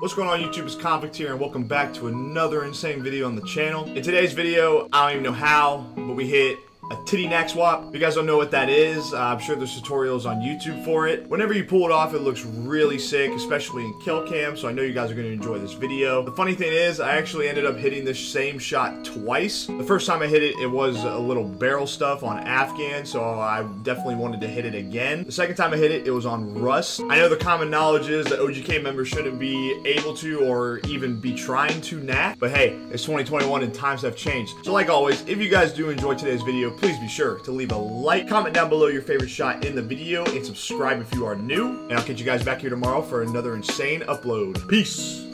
What's going on YouTube? It's Conflict here and welcome back to another insane video on the channel. In today's video, I don't even know how, but we hit a titty nac swap. If you guys don't know what that is, uh, I'm sure there's tutorials on YouTube for it. Whenever you pull it off, it looks really sick, especially in kill cam, so I know you guys are going to enjoy this video. The funny thing is, I actually ended up hitting this same shot twice. The first time I hit it, it was a little barrel stuff on Afghan, so I definitely wanted to hit it again. The second time I hit it, it was on Rust. I know the common knowledge is that OGK members shouldn't be able to or even be trying to nac, but hey, it's 2021 and times have changed. So like always, if you guys do enjoy today's video, please be sure to leave a like, comment down below your favorite shot in the video, and subscribe if you are new. And I'll catch you guys back here tomorrow for another insane upload. Peace!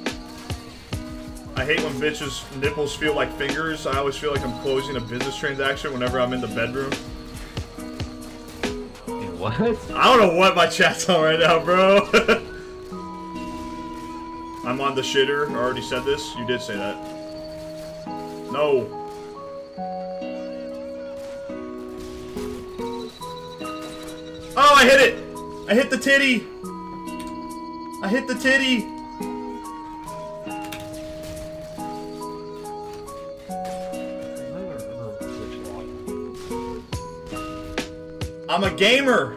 I hate when bitches' nipples feel like fingers. I always feel like I'm closing a business transaction whenever I'm in the bedroom. What? I don't know what my chat's on right now, bro. I'm on the shitter. I already said this. You did say that. No. Oh, I hit it! I hit the titty! I hit the titty! I'm a gamer!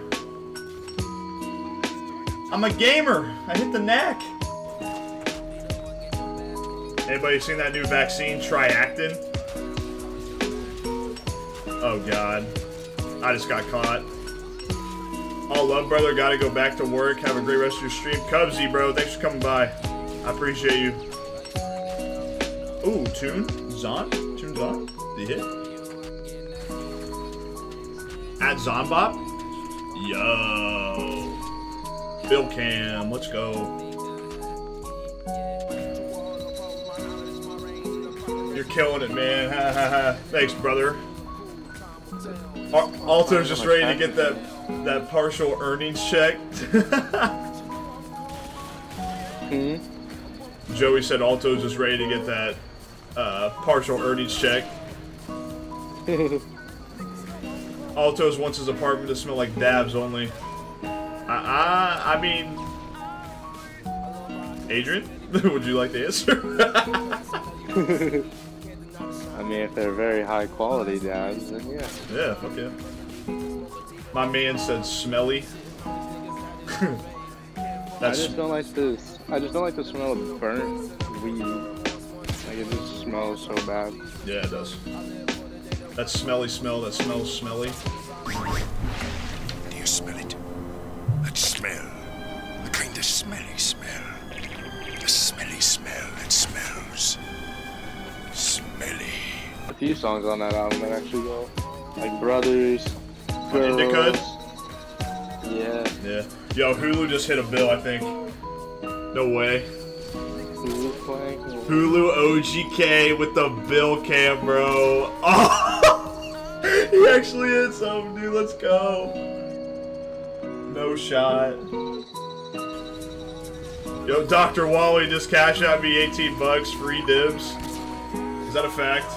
I'm a gamer! I hit the nac! Anybody seen that new vaccine, Triactin? Oh god. I just got caught. All love, brother. Gotta go back to work. Have a great rest of your stream. Cubsy, bro. Thanks for coming by. I appreciate you. Ooh, Tune. Zon? Tune Zon? Did he hit? At Zonbop? Yo. Bill Cam. Let's go. You're killing it, man. Ha ha ha. Thanks, brother. Al- Alto's just ready to get that that partial earnings check. Hmm? Joey said Alto's just ready to get that uh, partial earnings check. Alto's wants his apartment to smell like dabs only. I, I, I mean, Adrian, would you like to answer? I mean, if they're very high quality dabs, then yeah. yeah, fuck yeah. My man said smelly. I just don't like this. I just don't like the smell of burnt weed. Like it just smells so bad. yeah, it does. That smelly smell that smells smelly. Do you smell it? That smell. The kind of smelly smell. The smelly smell that smells. Smelly. A few songs on that album that actually go. Like Brothers, On Indica? Girls. Yeah. Yeah. Yo, Hulu just hit a bill, I think. No way. Who's playing? Hulu OGK with the bill cam, bro. Oh! he actually hit something, dude. Let's go. No shot. Yo, Dr. Wally just cashed out me 18 bucks, free dibs. Is that a fact?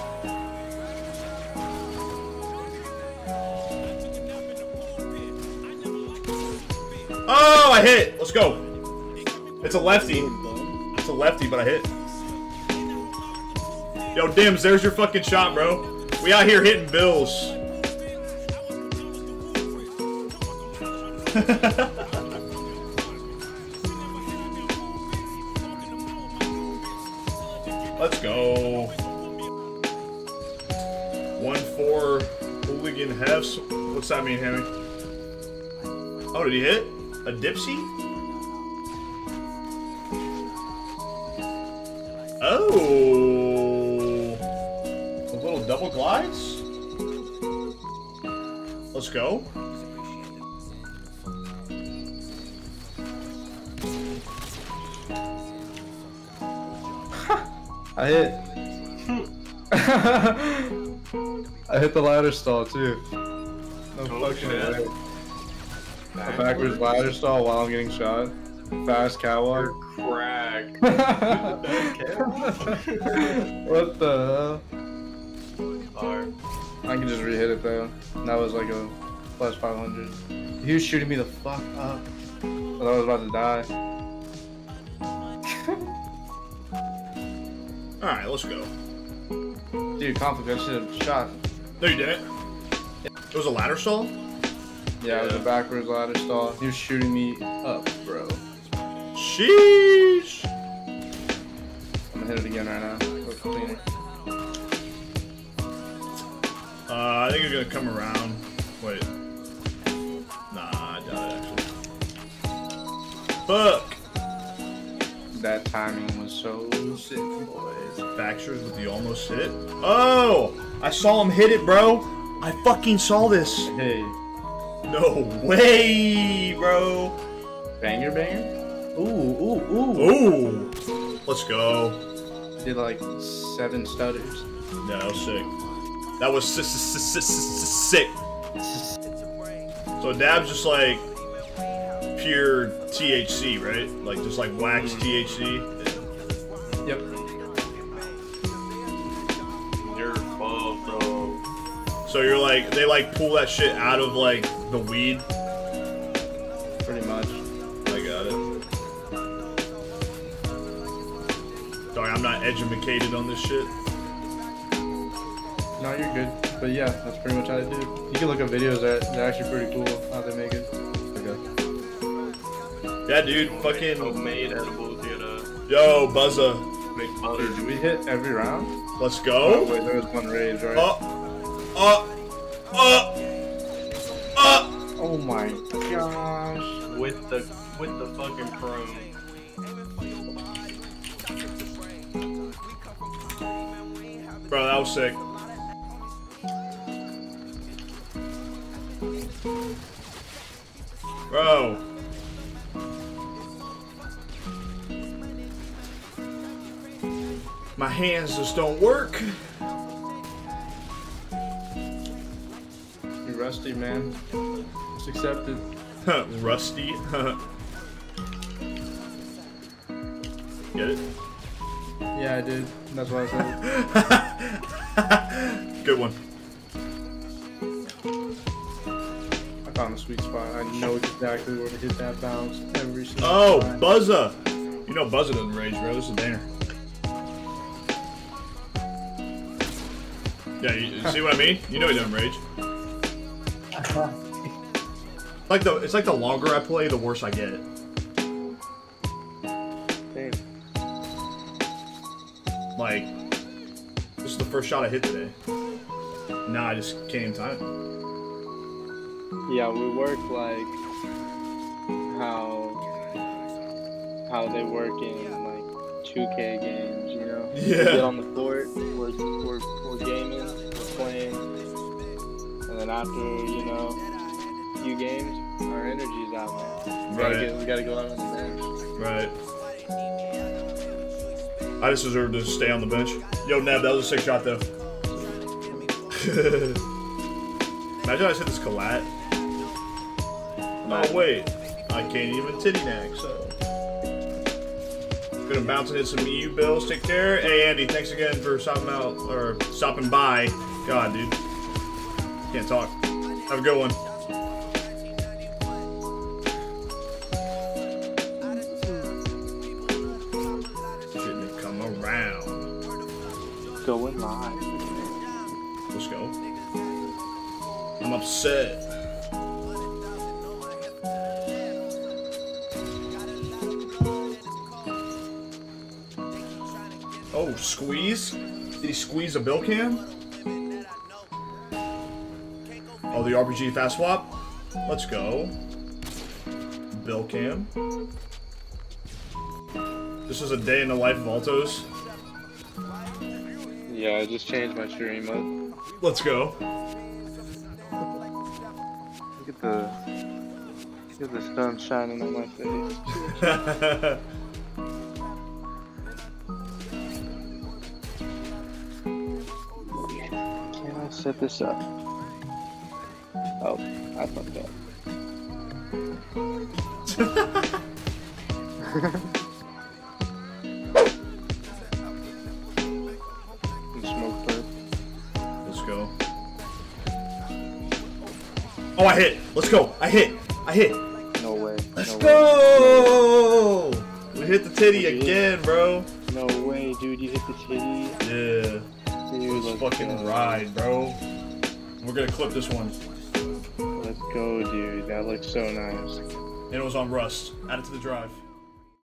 Oh, I hit! Let's go. It's a lefty. It's a lefty, but I hit. Yo, Dims, there's your fucking shot, bro. We out here hitting bills. Let's go. One four hooligan hefs. What's that mean, Hammy? Oh, did he hit? A dipsy? Oh! A little double glides? Let's go. I hit. I hit the ladder stall too. No oh, fucking way. A backwards ladder stall while I'm getting shot. Fast catwalk. Crack. what the Hard. I can just re-hit it though. That was like a plus 500. He was shooting me the fuck up. I thought I was about to die. Alright, let's go. Dude, conflict, I should have shot. No, you didn't. It was a ladder stall? Yeah, it was a backwards ladder stall. He was shooting me up, bro. Sheesh! I'm gonna hit it again right now. Uh, I think he's gonna come around. Wait. Nah, I doubt it actually. Fuck! That timing was so sick, boys. Baxter's with the almost hit. Oh! I saw him hit it, bro! I fucking saw this! Hey, No way, bro! banger, banger. Ooh, ooh, ooh. Ooh! Let's go. Did like seven stutters. Yeah, that was sick. That was s- s- s- s- s- sick. So dab's just like pure THC, right? Like just like wax mm. THC. So you're like they like pull that shit out of like the weed. Pretty much. I got it. Sorry, I'm not educated on this shit. No, you're good. But yeah, that's pretty much how they do. it. You can look up videos that they're actually pretty cool how they make it. Okay. Yeah, dude, fucking Homemade edibles, you know. yo, Buzza, Make butter. Did we hit every round? let's Oh, go. wait, there was one rage, right? Up, up, up, up. Oh my gosh. With the with the fucking. Bro, that was sick. Bro. My hands just don't work. Rusty, man. It's accepted. Rusty. Get it? Yeah, I did. That's why I said Good one. I found a sweet spot. I know exactly where to hit that bounce every single Oh, time. Buzza. You know Buzza doesn't rage, bro. This is Danner. Yeah, you, you see what I mean? You know he doesn't rage. Like the, it's like the longer I play, the worse I get. Same. Like, this is the first shot I hit today. Now I just can't even time it. Yeah, we work like how how they work in like 2K games, you know. We Yeah. get on the court, we're we're we're gaming, we're playing, and then after you know a few games, our energy's out, man. We gotta, Right. get, we gotta go out on the bench. Right. I just deserve to stay on the bench. Yo, Neb, that was a sick shot, though. Imagine I just hit this collat. Oh, wait. I can't even titty nac, so. Gonna bounce and hit some EU bills. Take care. Hey, Andy, thanks again for stopping out, or stopping by. God, dude. Can't talk. Have a good one. Shouldn't have come around. Going live. Let's go. I'm upset. Oh, squeeze? Did he squeeze a bill can? Oh, the RPG fast swap? Let's go. Bill cam. This is a day in the life of Altos. Yeah, I just changed my stream mode. Let's go. Look at the look at the sun shining on my face. Can I set this up? Oh, I fucked up. Some smoke first. Let's go. Oh, I hit. Let's go. I hit. I hit. No way. Let's no way. go. We hit the titty again, bro. No way, dude. You hit the titty. Yeah. Dude, Let's let's fucking go. ride, bro. We're gonna clip this one. Go, dude. That looks so nice. And it was on Rust. Add it to the drive.